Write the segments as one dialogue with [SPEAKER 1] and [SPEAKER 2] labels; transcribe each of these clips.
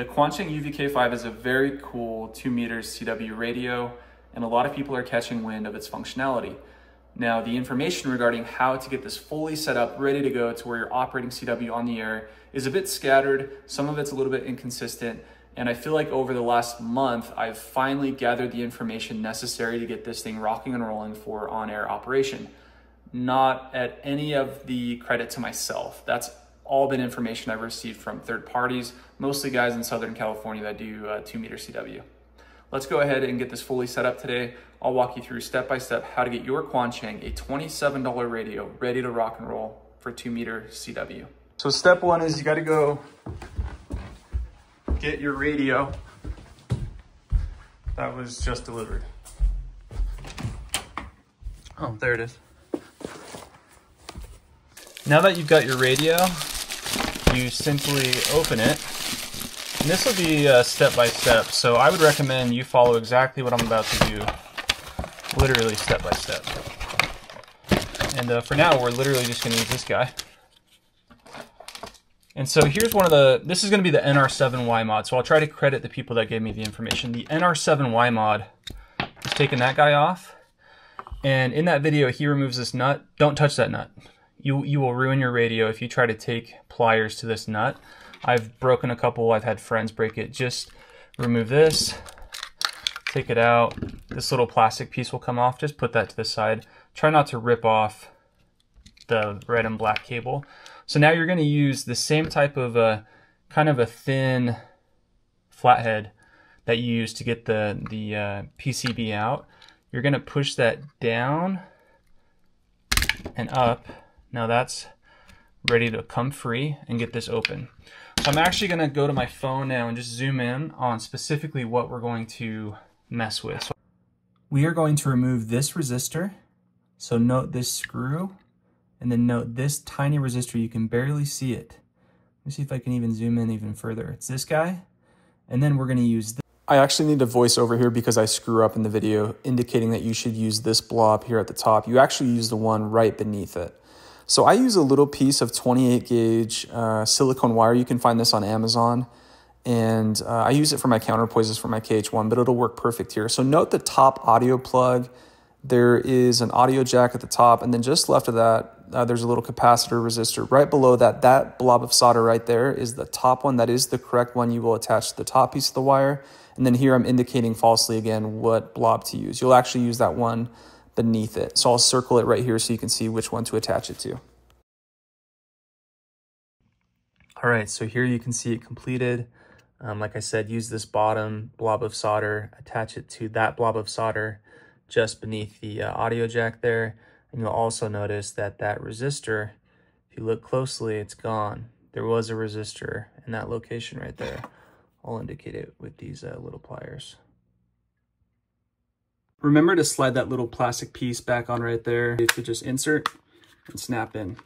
[SPEAKER 1] The Quansheng UVK5 is a very cool 2 meters CW radio, and a lot of people are catching wind of its functionality. Now, the information regarding how to get this fully set up, ready to go to where you're operating CW on the air is a bit scattered. Some of it's a little bit inconsistent. And I feel like over the last month, I've finally gathered the information necessary to get this thing rocking and rolling for on air operation. Not at any of the credit to myself. That's all been information I've received from third parties, mostly guys in Southern California that do uh, two meter CW. Let's go ahead and get this fully set up today. I'll walk you through step by step how to get your Quansheng, a $27 radio, ready to rock and roll for two meter CW. So step one is you gotta go get your radio that was just delivered. Oh, there it is. Now that you've got your radio, you simply open it and this will be uh, step by step, so I would recommend you follow exactly what I'm about to do, literally step by step. And uh, for now, we're literally just going to use this guy. And so here's one of the, this is going to be the NR7Y mod, so I'll try to credit the people that gave me the information. The NR7Y mod is taking that guy off, and in that video, he removes this nut. Don't touch that nut. You, you will ruin your radio if you try to take pliers to this nut. I've broken a couple, I've had friends break it. Just remove this, take it out. This little plastic piece will come off. Just put that to the side. Try not to rip off the red and black cable. So now you're gonna use the same type of a, kind of a thin flathead that you use to get the, the uh, PCB out. You're gonna push that down and up. Now that's ready to come free and get this open. I'm actually going to go to my phone now and just zoom in on specifically what we're going to mess with. So we are going to remove this resistor. So note this screw and then note this tiny resistor. You can barely see it. Let me see if I can even zoom in even further. It's this guy. And then we're going to use this. I actually need a voice over here because I screw up in the video indicating that you should use this blob here at the top. You actually use the one right beneath it. So I use a little piece of 28 gauge uh, silicone wire. You can find this on Amazon. And uh, I use it for my counterpoises for my KH1, but it'll work perfect here. So note the top audio plug. There is an audio jack at the top, and then just left of that, uh, there's a little capacitor resistor. Right below that, that blob of solder right there is the top one. That is the correct one you will attach to the top piece of the wire. And then here I'm indicating falsely again what blob to use. You'll actually use that one beneath it. So I'll circle it right here so you can see which one to attach it to. All right, so here you can see it completed. Um, like I said, use this bottom blob of solder, attach it to that blob of solder just beneath the uh, audio jack there. And you'll also notice that that resistor, if you look closely, it's gone. There was a resistor in that location right there. I'll indicate it with these uh, little pliers. Remember to slide that little plastic piece back on right there to just insert and snap in.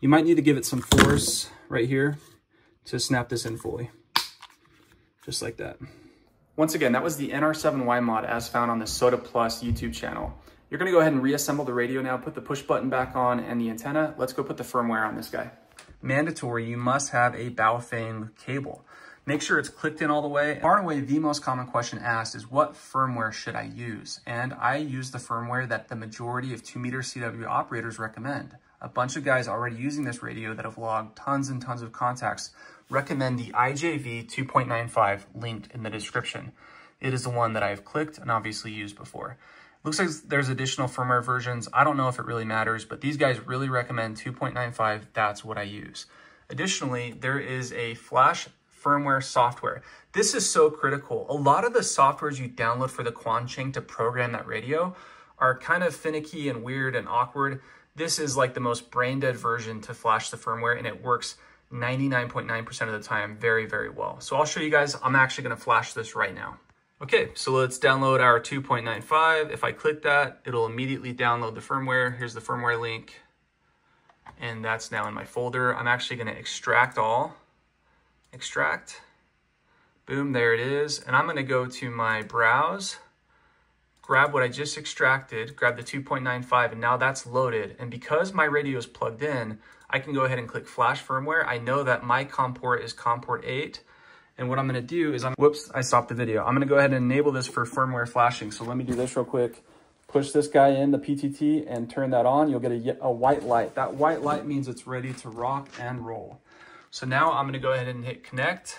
[SPEAKER 1] You might need to give it some force right here to snap this in fully, just like that. Once again, that was the NR7Y mod as found on the Soda Plus YouTube channel. You're gonna go ahead and reassemble the radio now, put the push button back on and the antenna. Let's go put the firmware on this guy. Mandatory, you must have a Baofeng cable. Make sure it's clicked in all the way. Far and away, the most common question asked is what firmware should I use? And I use the firmware that the majority of 2 meter CW operators recommend. A bunch of guys already using this radio that have logged tons and tons of contacts recommend the IJV 2.95 linked in the description. It is the one that I've clicked and obviously used before. Looks like there's additional firmware versions. I don't know if it really matters, but these guys really recommend 2.95. That's what I use. Additionally, there is a flash firmware software. This is so critical. A lot of the softwares you download for the Quansheng to program that radio are kind of finicky and weird and awkward. This is like the most brain dead version to flash the firmware and it works 99.9% of the time very, very well. So I'll show you guys, I'm actually gonna flash this right now. Okay, so let's download our 2.95. If I click that, it'll immediately download the firmware. Here's the firmware link. And that's now in my folder. I'm actually gonna extract all extract. Boom, there it is. And I'm gonna go to my browse, grab what I just extracted, grab the 2.95, and now that's loaded. And because my radio is plugged in, I can go ahead and click flash firmware. I know that my COM port is COM port 8, And what I'm gonna do is I'm, whoops, I stopped the video. I'm gonna go ahead and enable this for firmware flashing. So let me do this real quick. Push this guy in, the PTT, and turn that on. You'll get a, a white light. That white light means it's ready to rock and roll. So now I'm gonna go ahead and hit connect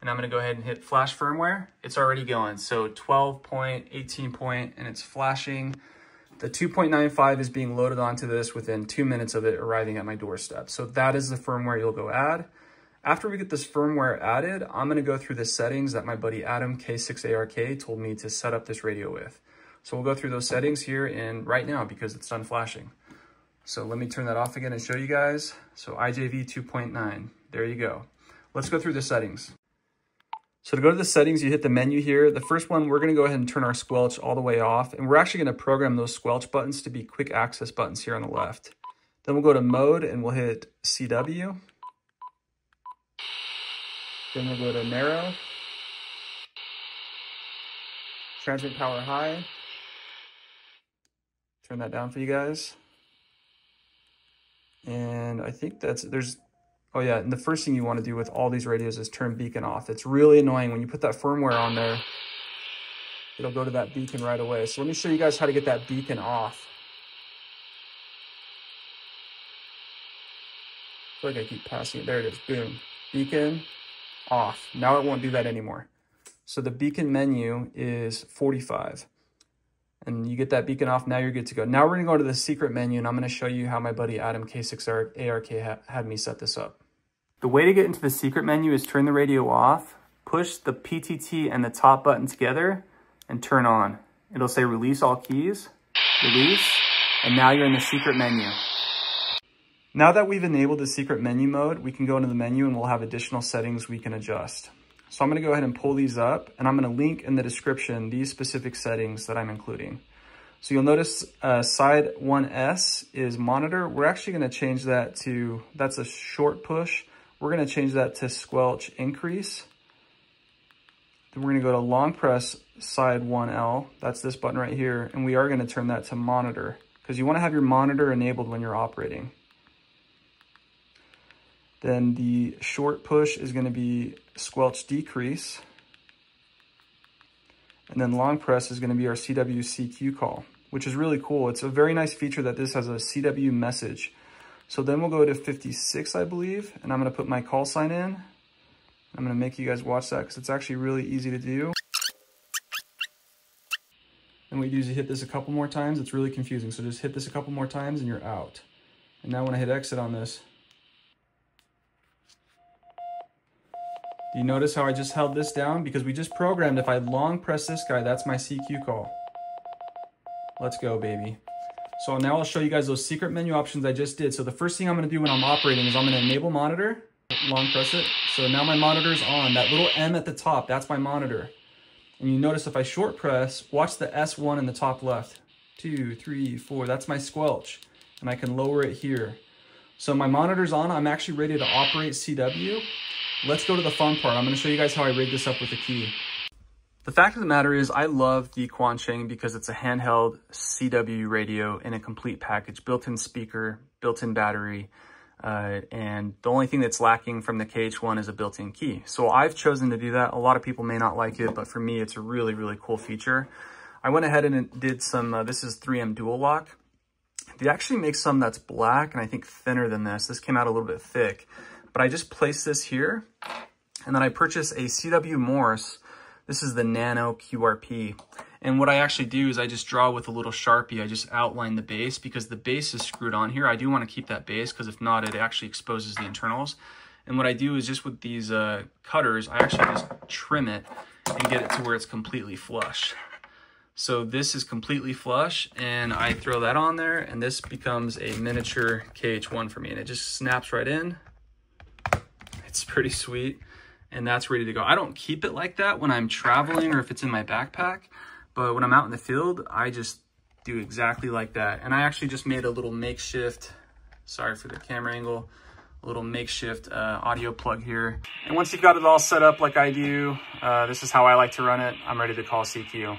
[SPEAKER 1] and I'm gonna go ahead and hit flash firmware. It's already going. So 12 point, 18 point, and it's flashing. The 2.95 is being loaded onto this within two minutes of it arriving at my doorstep. So that is the firmware you'll go add. After we get this firmware added, I'm gonna go through the settings that my buddy Adam K6ARK told me to set up this radio with. So we'll go through those settings here and right now because it's done flashing. So let me turn that off again and show you guys. So IJV 2.9, there you go. Let's go through the settings. So to go to the settings, you hit the menu here. The first one, we're gonna go ahead and turn our squelch all the way off. And we're actually gonna program those squelch buttons to be quick access buttons here on the left. Then we'll go to mode and we'll hit CW. Then we'll go to narrow. Transmit power high. Turn that down for you guys. And I think that's, there's Oh yeah, and the first thing you want to do with all these radios is turn beacon off. It's really annoying when you put that firmware on there. It'll go to that beacon right away. So let me show you guys how to get that beacon off. I feel like I keep passing it. There it is. Boom. Beacon off. Now it won't do that anymore. So the beacon menu is 45 and you get that beacon off, now you're good to go. Now we're gonna go to the secret menu and I'm gonna show you how my buddy Adam K6ARK ha had me set this up. The way to get into the secret menu is turn the radio off, push the PTT and the top button together and turn on. It'll say release all keys, release, and now you're in the secret menu. Now that we've enabled the secret menu mode, we can go into the menu and we'll have additional settings we can adjust. So I'm gonna go ahead and pull these up and I'm gonna link in the description these specific settings that I'm including. So you'll notice uh, side 1S is monitor. We're actually gonna change that to, that's a short push. We're gonna change that to squelch increase. Then we're gonna go to long press side 1L. That's this button right here. And we are gonna turn that to monitor because you wanna have your monitor enabled when you're operating. Then the short push is going to be squelch decrease. And then long press is going to be our CW CQ call, which is really cool. It's a very nice feature that this has a CW message. So then we'll go to 56, I believe, and I'm going to put my call sign in. I'm going to make you guys watch that because it's actually really easy to do. And do is hit this a couple more times. It's really confusing. So just hit this a couple more times and you're out. And now when I hit exit on this, Do you notice how I just held this down? Because we just programmed if I long press this guy, that's my CQ call. Let's go, baby. So now I'll show you guys those secret menu options I just did. So the first thing I'm gonna do when I'm operating is I'm gonna enable monitor, long press it. So now my monitor's on. That little M at the top, that's my monitor. And you notice if I short press, watch the S1 in the top left. Two, three, four, that's my squelch. And I can lower it here. So my monitor's on, I'm actually ready to operate CW. Let's go to the fun part. I'm gonna show you guys how I rigged this up with a key. The fact of the matter is I love the Quansheng because it's a handheld CW radio in a complete package, built-in speaker, built-in battery, uh, and the only thing that's lacking from the KH1 is a built-in key. So I've chosen to do that. A lot of people may not like it, but for me, it's a really, really cool feature. I went ahead and did some, uh, this is 3M Dual Lock. They actually make some that's black and I think thinner than this. This came out a little bit thick. But I just place this here, and then I purchase a CW Morse. This is the Nano QRP. And what I actually do is I just draw with a little Sharpie. I just outline the base because the base is screwed on here. I do want to keep that base because if not, it actually exposes the internals. And what I do is just with these uh, cutters, I actually just trim it and get it to where it's completely flush. So this is completely flush and I throw that on there and this becomes a miniature KH1 for me and it just snaps right in it's pretty sweet and that's ready to go. I don't keep it like that when I'm traveling or if it's in my backpack, but when I'm out in the field, I just do exactly like that. And I actually just made a little makeshift, sorry for the camera angle, a little makeshift uh, audio plug here. And once you've got it all set up like I do, uh, this is how I like to run it. I'm ready to call CQ.